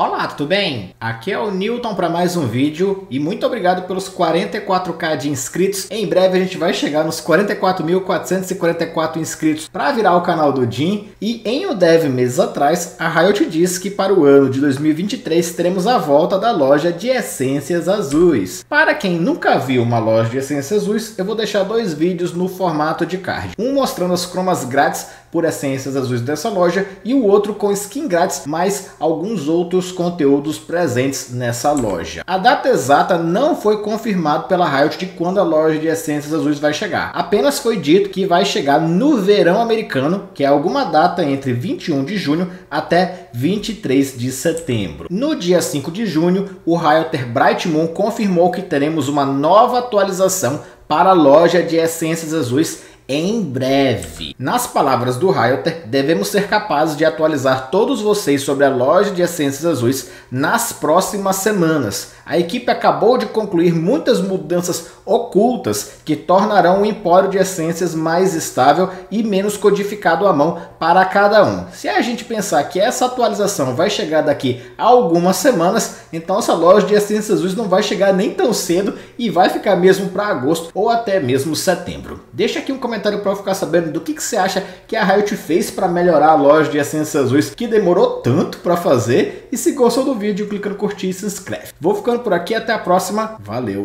Olá, tudo bem? Aqui é o Newton para mais um vídeo e muito obrigado pelos 44k de inscritos. Em breve a gente vai chegar nos 44.444 inscritos para virar o canal do Jim. E em o Dev meses atrás, a Riot disse que para o ano de 2023 teremos a volta da loja de essências azuis. Para quem nunca viu uma loja de essências azuis, eu vou deixar dois vídeos no formato de card. Um mostrando as cromas grátis por essências azuis dessa loja e o outro com skin grátis, mais alguns outros conteúdos presentes nessa loja. A data exata não foi confirmada pela Riot de quando a loja de essências azuis vai chegar. Apenas foi dito que vai chegar no verão americano, que é alguma data entre 21 de junho até 23 de setembro. No dia 5 de junho, o Rioter Bright Moon confirmou que teremos uma nova atualização para a loja de essências azuis em breve. Nas palavras do Rioter, devemos ser capazes de atualizar todos vocês sobre a loja de essências azuis nas próximas semanas. A equipe acabou de concluir muitas mudanças ocultas que tornarão o empório de essências mais estável e menos codificado à mão para cada um. Se a gente pensar que essa atualização vai chegar daqui a algumas semanas, então essa loja de essências azuis não vai chegar nem tão cedo e vai ficar mesmo para agosto ou até mesmo setembro. Deixa aqui um comentário comentário para eu ficar sabendo do que, que você acha que a Riot fez para melhorar a loja de essências azuis que demorou tanto para fazer. E se gostou do vídeo, clica no curtir e se inscreve. Vou ficando por aqui, até a próxima. Valeu!